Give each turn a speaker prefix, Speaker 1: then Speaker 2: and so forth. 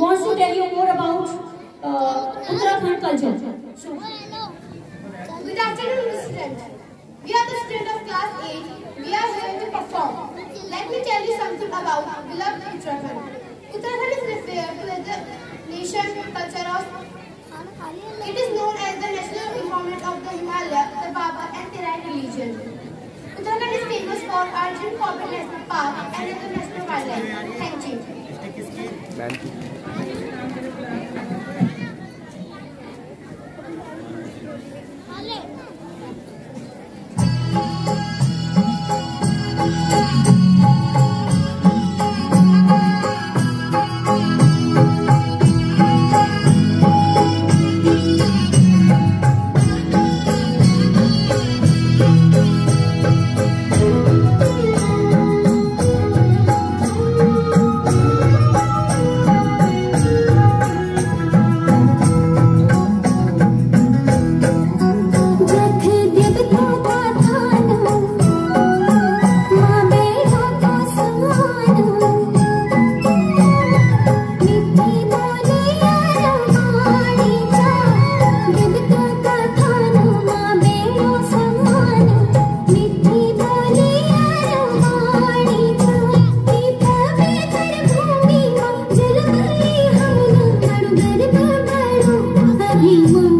Speaker 1: wants to tell you more about uh, Uttarakhand culture. So,
Speaker 2: Good afternoon, students. We are the students of class 8. We are here to perform. Let me tell you something about beloved Uttarakhand. Uttarakhand is referred to as the nation culture of. It is known as the national environment of the Himalaya, the Bhabar and Terai religion. Uttarakhand is famous for Arjun Corbett National Park and international wildlife. Thank you.
Speaker 3: Man. 梦